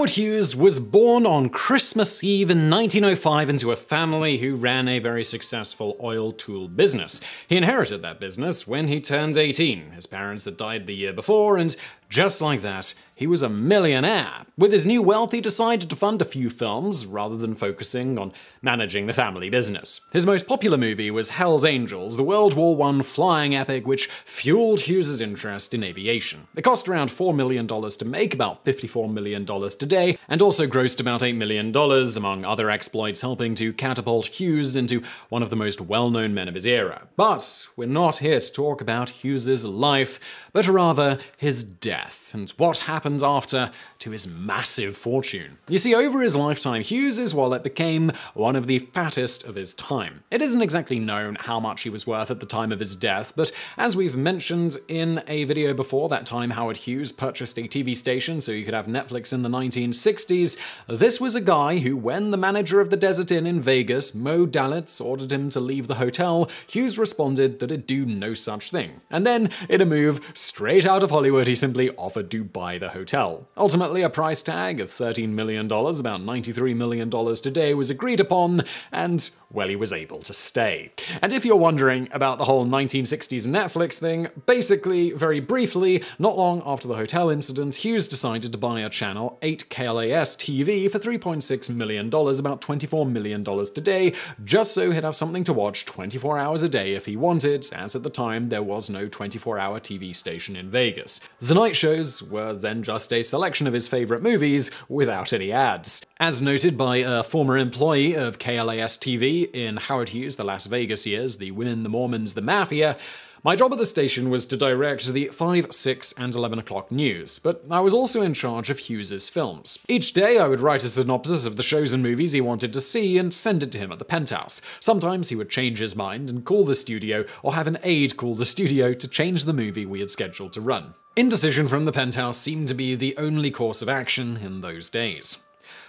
Howard Hughes was born on Christmas Eve in 1905 into a family who ran a very successful oil tool business. He inherited that business when he turned 18. His parents had died the year before, and just like that, he was a millionaire. With his new wealth, he decided to fund a few films rather than focusing on managing the family business. His most popular movie was Hell's Angels, the World War I flying epic which fueled Hughes' interest in aviation. It cost around $4 million to make, about $54 million today, and also grossed about $8 million, among other exploits, helping to catapult Hughes into one of the most well known men of his era. But we're not here to talk about Hughes' life, but rather his death and what happens after to his massive fortune. You see, over his lifetime, Hughes' wallet became one of the fattest of his time. It isn't exactly known how much he was worth at the time of his death, but as we've mentioned in a video before, that time Howard Hughes purchased a TV station so he could have Netflix in the 1960s, this was a guy who, when the manager of the Desert Inn in Vegas, Moe Dalitz, ordered him to leave the hotel, Hughes responded that it'd do no such thing. And then, in a move straight out of Hollywood, he simply offered to buy the hotel. Ultimately, a price tag of $13 million, about $93 million today, was agreed upon, and, well, he was able to stay. And if you're wondering about the whole 1960s Netflix thing, basically, very briefly, not long after the hotel incident, Hughes decided to buy a channel, 8 KLAS TV, for $3.6 million, about $24 million today, just so he'd have something to watch 24 hours a day if he wanted, as at the time there was no 24 hour TV station in Vegas. The night shows were then just a selection of his favorite movies without any ads. As noted by a former employee of KLAS TV in Howard Hughes' The Las Vegas Years, The Women, the Mormons, the Mafia, my job at the station was to direct the 5, 6, and 11 o'clock news, but I was also in charge of Hughes's films. Each day I would write a synopsis of the shows and movies he wanted to see and send it to him at the penthouse. Sometimes he would change his mind and call the studio, or have an aide call the studio to change the movie we had scheduled to run. Indecision from the penthouse seemed to be the only course of action in those days.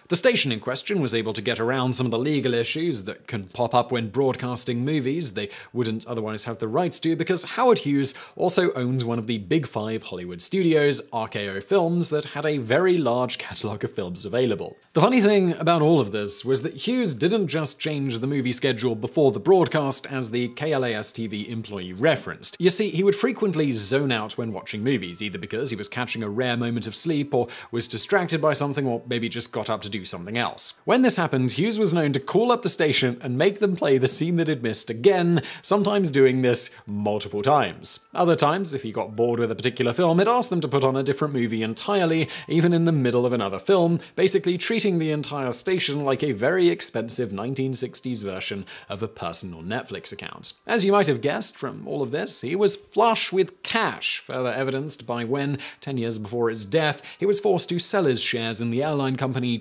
The station in question was able to get around some of the legal issues that can pop up when broadcasting movies they wouldn't otherwise have the rights to because Howard Hughes also owns one of the big five Hollywood studios, RKO Films, that had a very large catalogue of films available. The funny thing about all of this was that Hughes didn't just change the movie schedule before the broadcast as the KLAS TV employee referenced. You see, he would frequently zone out when watching movies, either because he was catching a rare moment of sleep or was distracted by something or maybe just got up to do something else. When this happened, Hughes was known to call up the station and make them play the scene that he'd missed again, sometimes doing this multiple times. Other times, if he got bored with a particular film, it asked them to put on a different movie entirely, even in the middle of another film, basically treating the entire station like a very expensive 1960s version of a personal Netflix account. As you might have guessed from all of this, he was flush with cash, further evidenced by when, 10 years before his death, he was forced to sell his shares in the airline company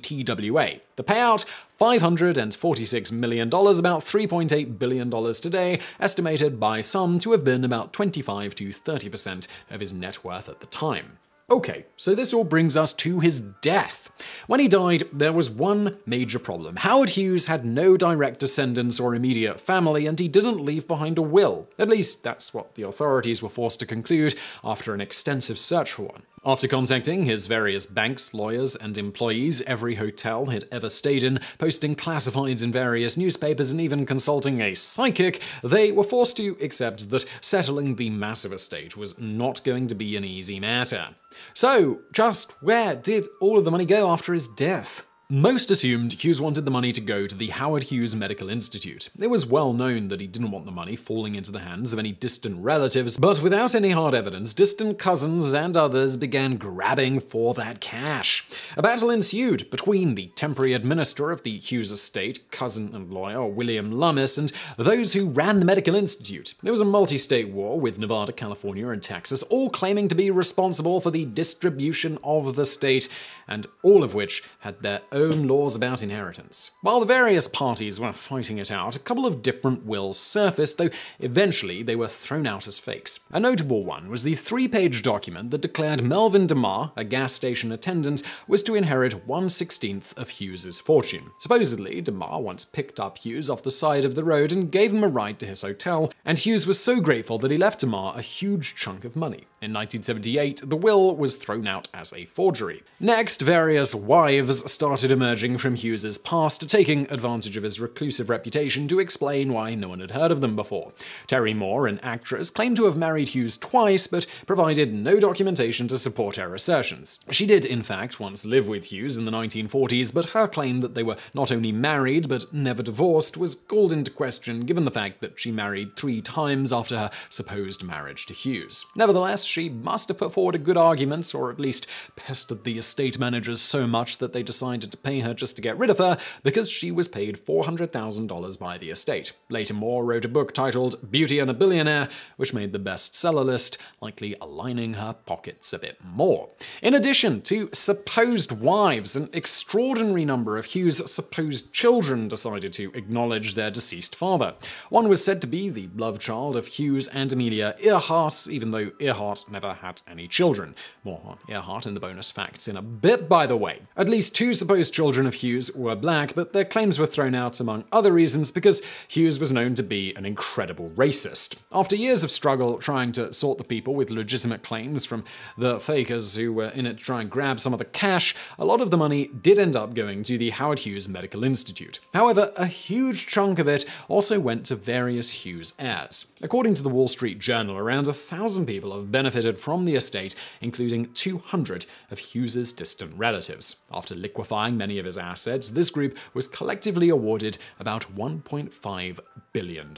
The payout $546 million, about $3.8 billion today, estimated by some to have been about 25 to 30% of his net worth at the time. Okay, so this all brings us to his death. When he died, there was one major problem. Howard Hughes had no direct descendants or immediate family, and he didn't leave behind a will. At least, that's what the authorities were forced to conclude after an extensive search for one. After contacting his various banks, lawyers, and employees, every hotel he'd ever stayed in, posting classifieds in various newspapers, and even consulting a psychic, they were forced to accept that settling the massive estate was not going to be an easy matter. So, just where did all of the money go after his death? Most assumed Hughes wanted the money to go to the Howard Hughes Medical Institute. It was well known that he didn't want the money falling into the hands of any distant relatives, but without any hard evidence, distant cousins and others began grabbing for that cash. A battle ensued between the temporary administrator of the Hughes estate, cousin and lawyer William Lummis, and those who ran the Medical Institute. It was a multi state war with Nevada, California, and Texas all claiming to be responsible for the distribution of the state, and all of which had their own own laws about inheritance. While the various parties were fighting it out, a couple of different wills surfaced, though eventually they were thrown out as fakes. A notable one was the three page document that declared Melvin Dummar, a gas station attendant, was to inherit 1 16th of Hughes's fortune. Supposedly, Dummar once picked up Hughes off the side of the road and gave him a ride to his hotel, and Hughes was so grateful that he left Dummar a huge chunk of money. In 1978, the will was thrown out as a forgery. Next, various wives started emerging from Hughes's past, taking advantage of his reclusive reputation to explain why no one had heard of them before. Terry Moore, an actress, claimed to have married Hughes twice, but provided no documentation to support her assertions. She did, in fact, once live with Hughes in the 1940s, but her claim that they were not only married but never divorced was called into question given the fact that she married three times after her supposed marriage to Hughes. Nevertheless, she must have put forward a good argument, or at least pestered the estate managers so much that they decided to pay her just to get rid of her because she was paid $400,000 by the estate. Later, Moore wrote a book titled Beauty and a Billionaire, which made the bestseller list, likely aligning her pockets a bit more. In addition to supposed wives, an extraordinary number of Hughes' supposed children decided to acknowledge their deceased father. One was said to be the love child of Hughes and Amelia Earhart, even though Earhart never had any children. More on Earhart in the bonus facts in a bit, by the way. At least two supposed children of Hughes were black, but their claims were thrown out among other reasons because Hughes was known to be an incredible racist. After years of struggle trying to sort the people with legitimate claims from the fakers who were in it to try and grab some of the cash, a lot of the money did end up going to the Howard Hughes Medical Institute. However, a huge chunk of it also went to various Hughes heirs. According to the Wall Street Journal, around a thousand people have benefited from the estate, including 200 of Hughes's distant relatives. After liquefying many of his assets, this group was collectively awarded about $1.5 billion.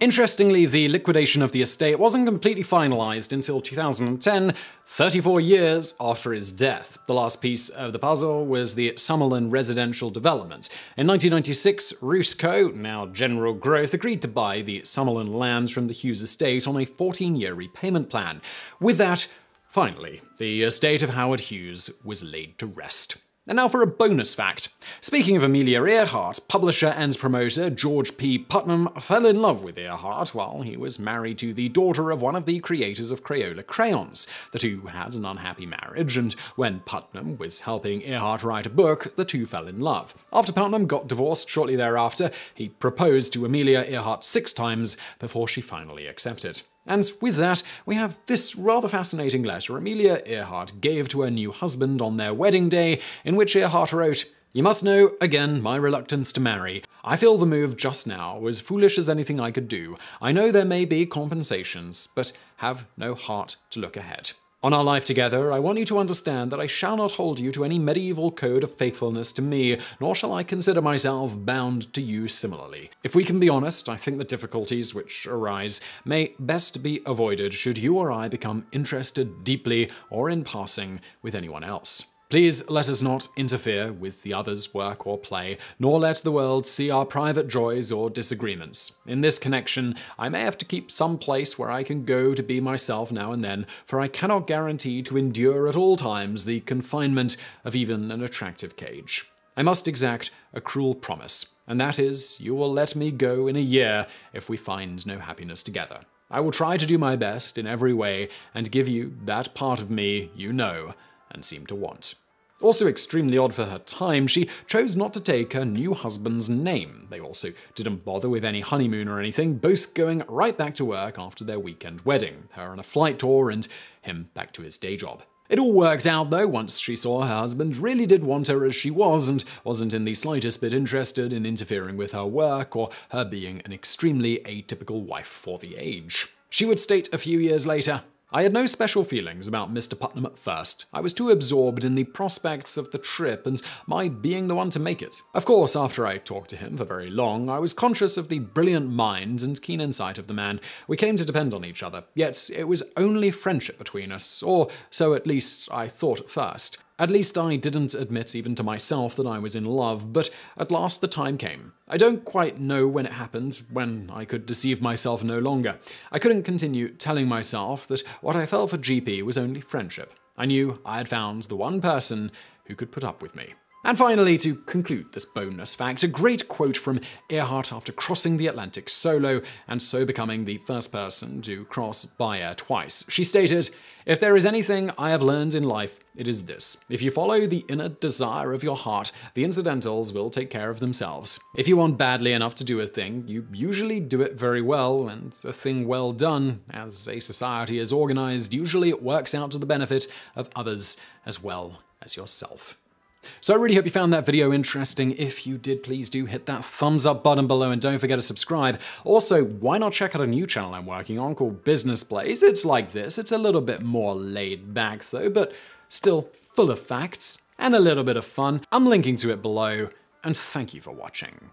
Interestingly, the liquidation of the estate wasn't completely finalized until 2010, 34 years after his death. The last piece of the puzzle was the Summerlin residential development. In 1996, Rusco, now General Growth, agreed to buy the Summerlin lands from the Hughes estate on a 14 year repayment plan. With that, finally, the estate of Howard Hughes was laid to rest. And now for a bonus fact. Speaking of Amelia Earhart, publisher and promoter George P. Putnam fell in love with Earhart while he was married to the daughter of one of the creators of Crayola crayons. The two had an unhappy marriage, and when Putnam was helping Earhart write a book, the two fell in love. After Putnam got divorced shortly thereafter, he proposed to Amelia Earhart six times before she finally accepted. And with that, we have this rather fascinating letter Amelia Earhart gave to her new husband on their wedding day, in which Earhart wrote, you must know, again, my reluctance to marry. I feel the move just now was foolish as anything I could do. I know there may be compensations, but have no heart to look ahead. On our life together, I want you to understand that I shall not hold you to any medieval code of faithfulness to me, nor shall I consider myself bound to you similarly. If we can be honest, I think the difficulties which arise may best be avoided should you or I become interested deeply or in passing with anyone else. Please let us not interfere with the other's work or play, nor let the world see our private joys or disagreements. In this connection, I may have to keep some place where I can go to be myself now and then, for I cannot guarantee to endure at all times the confinement of even an attractive cage. I must exact a cruel promise, and that is, you will let me go in a year if we find no happiness together. I will try to do my best in every way and give you that part of me you know and seemed to want. Also extremely odd for her time, she chose not to take her new husband's name. They also didn't bother with any honeymoon or anything, both going right back to work after their weekend wedding, her on a flight tour and him back to his day job. It all worked out though once she saw her husband really did want her as she was and wasn't in the slightest bit interested in interfering with her work or her being an extremely atypical wife for the age. She would state a few years later, I had no special feelings about Mr. Putnam at first. I was too absorbed in the prospects of the trip and my being the one to make it. Of course, after I talked to him for very long, I was conscious of the brilliant mind and keen insight of the man. We came to depend on each other, yet it was only friendship between us, or so at least I thought at first. At least I didn't admit even to myself that I was in love, but at last the time came. I don't quite know when it happened, when I could deceive myself no longer. I couldn't continue telling myself that what I felt for GP was only friendship. I knew I had found the one person who could put up with me. And finally, to conclude this bonus fact, a great quote from Earhart after crossing the Atlantic solo and so becoming the first person to cross by air twice. She stated, If there is anything I have learned in life, it is this. If you follow the inner desire of your heart, the incidentals will take care of themselves. If you want badly enough to do a thing, you usually do it very well, and a thing well done, as a society is organized, usually it works out to the benefit of others as well as yourself. So I really hope you found that video interesting. If you did, please do hit that thumbs up button below and don't forget to subscribe. Also, why not check out a new channel I'm working on called Business Blaze? It's like this. It's a little bit more laid back though, but still full of facts and a little bit of fun. I'm linking to it below, and thank you for watching.